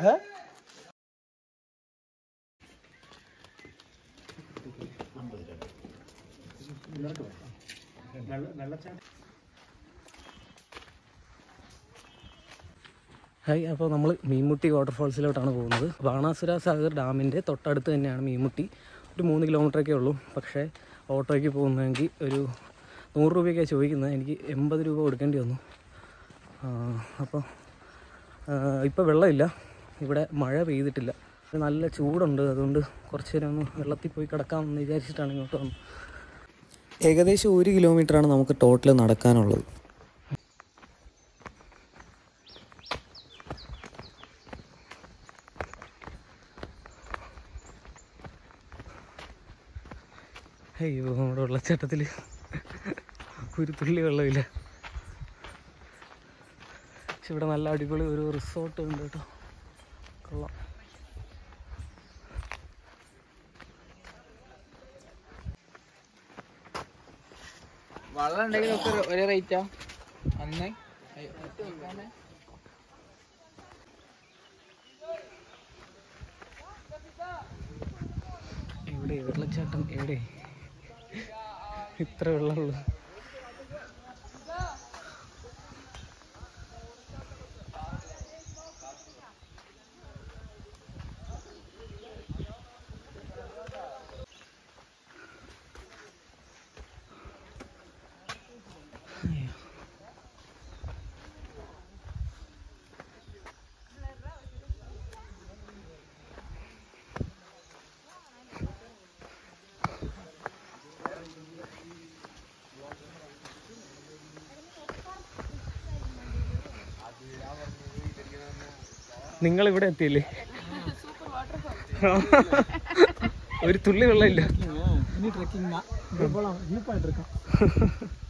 Hi അപ്പോൾ നമ്മൾ മീൻമുട്ടി വാട്ടർഫോൾസിലോട്ടാണ് പോകുന്നത്. ബാണാസുര സാഗർ ഡാമിന്റെ തൊട്ടടുത്ത് തന്നെയാണ് മീൻമുട്ടി. ഒരു മൂന്ന് കിലോമീറ്ററൊക്കെ ഉള്ളൂ. പക്ഷേ ഓട്ടോയ്ക്ക് പോകുന്നതെങ്കിൽ ഒരു നൂറ് രൂപയൊക്കെ ചോദിക്കുന്നത്. എനിക്ക് എൺപത് രൂപ കൊടുക്കേണ്ടി വന്നു. അപ്പോൾ ഇപ്പോൾ വെള്ളമില്ല. ഇവിടെ മഴ പെയ്തിട്ടില്ല. നല്ല ചൂടുണ്ട് അതുകൊണ്ട് കുറച്ച് നേരം ഒന്ന് വെള്ളത്തിൽ പോയി കിടക്കാമെന്ന് വിചാരിച്ചിട്ടാണ് ഇങ്ങോട്ട് വന്നത്. ഏകദേശം ഒരു കിലോമീറ്ററാണ് നമുക്ക് ടോട്ടൽ നടക്കാനുള്ളത്. അയ്യോ നമ്മുടെ വെള്ളച്ചാട്ടത്തിൽ ഒരു തുള്ളി വെള്ളമില്ല. പക്ഷെ ഇവിടെ നല്ല അടിപൊളി ഒരു റിസോർട്ട് ഉണ്ട് കേട്ടോ. കൊള്ളാം വെള്ളം ഉണ്ടെങ്കിൽ ഒക്കെ ഒരേ റേറ്റാ അന്ന്? എവിടെ? വെള്ളച്ചാട്ടം എവിടെ? ഇത്ര വെള്ളമുള്ളൂ നിങ്ങൾ ഇവിടെ എത്തിയില്ലേ? ഒരു തുള്ളി വെള്ളമില്ല.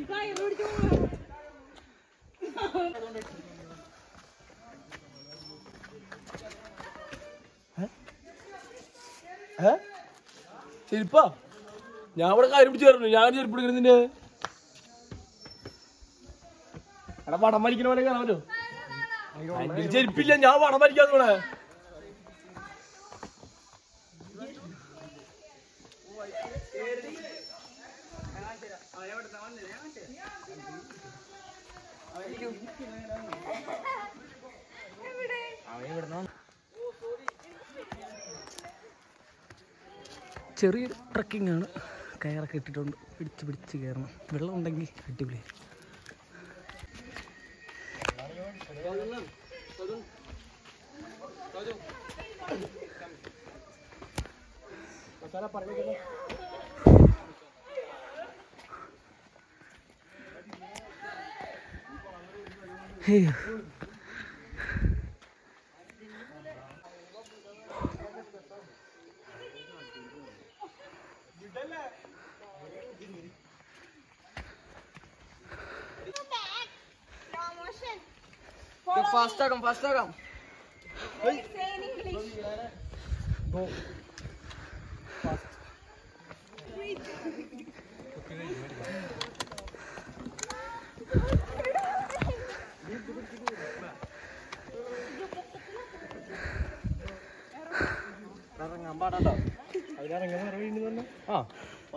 ఇక ఇరుడు എടുക്കാം ചെരുപ്പാ? ഞാൻ ഇവിടെ കാര്യം പിടിച്ചായിരുന്നു ഞാൻ ചെരുപ്പ് എടുക്കുന്നതിന്റെ എടാ വടം വലിക്കണ പോലെ കാണാൻ പറ്റുമോ ചെരുപ്പില്ല ഞാൻ വടം വലിക്കാതെ ഇവിടെ ചെറിയൊരു ട്രക്കിംഗ് ട്രക്കിങ്ങാണ്. കയറൊക്കെ ഇട്ടിട്ടുണ്ട്. പിടിച്ച് പിടിച്ച് കയറണം. വെള്ളം ഉണ്ടെങ്കിൽ Come faster, come faster, come. Hey. Say in English. Go. Fast. ഇറങ്ങാൻ പാടാണ്ടോ അതിലിറങ്ങാൻ മറുപടി ഉണ്ടെന്ന് പറഞ്ഞാൽ ആ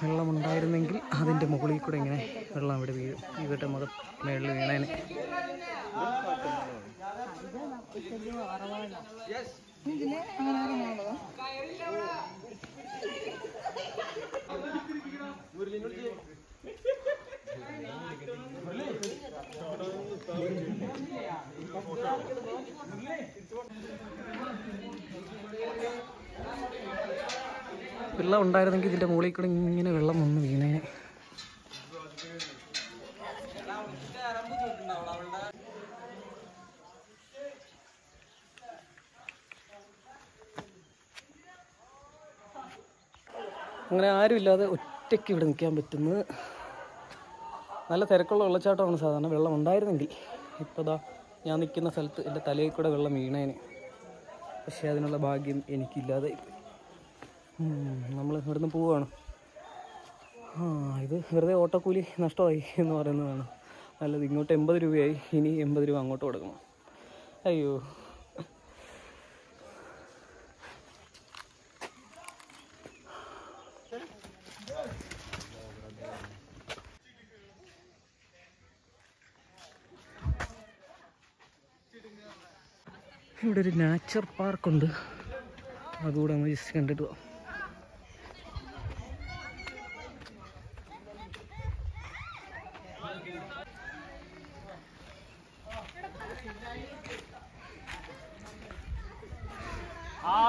വെള്ളമുണ്ടായിരുന്നെങ്കിൽ അതിന്റെ മുകളിൽ കൂടെ ഇങ്ങനെ വെള്ളം അവിടെ വീഴും. ഇവരുടെ മുഖം മേളിൽ വീണേനെ. വെള്ളം ഉണ്ടായിരുന്നെങ്കിൽ ഇതിന്റെ മുകളിൽ കൂടെ ഇങ്ങനെ വെള്ളം വന്ന് വീണേനെ അങ്ങനെ ആരുമില്ലാതെ ഒറ്റയ്ക്ക് ഇവിടെ നിൽക്കാൻ പറ്റുന്നത്. നല്ല തിരക്കുള്ള വെള്ളച്ചാട്ടമാണ് സാധാരണ വെള്ളം ഉണ്ടായിരുന്നെങ്കിൽ. ഇപ്പോൾ ദാ ഞാൻ നിൽക്കുന്ന സ്ഥലത്ത് എന്റെ തലയിൽ കൂടെ വെള്ളം വീണേനെ. പക്ഷേ അതിനുള്ള ഭാഗ്യം എനിക്കില്ലാതെ നമ്മൾ ഇവിടുന്ന് പോവുകയാണ് ആ ഇത് വെറുതെ ഓട്ടോക്കൂലി നഷ്ടമായി എന്ന് പറയുന്നതാണ്. നല്ലത് ഇങ്ങോട്ട് എൺപത് രൂപയായി ഇനി എൺപത് രൂപ അങ്ങോട്ട് കൊടുക്കണം. അയ്യോ. ഇവിടെ ഒരു നാച്ചർ പാർക്കുണ്ട്. അതുകൂടെ നമ്മൾ ജസ്റ്റ് കണ്ടിട്ട് പോവാം.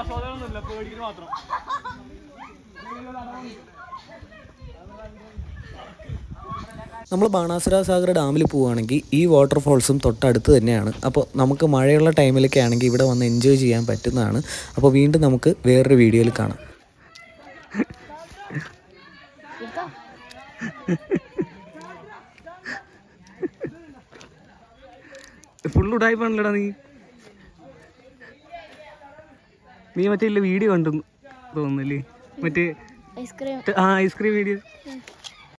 ആസ്വാദനമൊന്നുമില്ല പേടിക്കുന്നു മാത്രം. നമ്മൾ ബാണാസുര സാഗർ ഡാമിൽ പോവുകയാണെങ്കിൽ ഈ വാട്ടർഫോൾസും തൊട്ടടുത്ത് തന്നെയാണ്. അപ്പോൾ നമുക്ക് മഴയുള്ള ടൈമിലൊക്കെ ആണെങ്കിൽ ഇവിടെ വന്ന് എൻജോയ് ചെയ്യാൻ പറ്റുന്നതാണ്. അപ്പോൾ വീണ്ടും നമുക്ക് വേറൊരു വീഡിയോയിൽ കാണാം. ഫുൾ ഉടായ്പാണല്ലോടാ നീ. നീ മറ്റേ വീഡിയോ കണ്ടു തോന്നുന്നില്ലേ മറ്റേ ഐസ്ക്രീം. ആ ഐസ്ക്രീം വീഡിയോ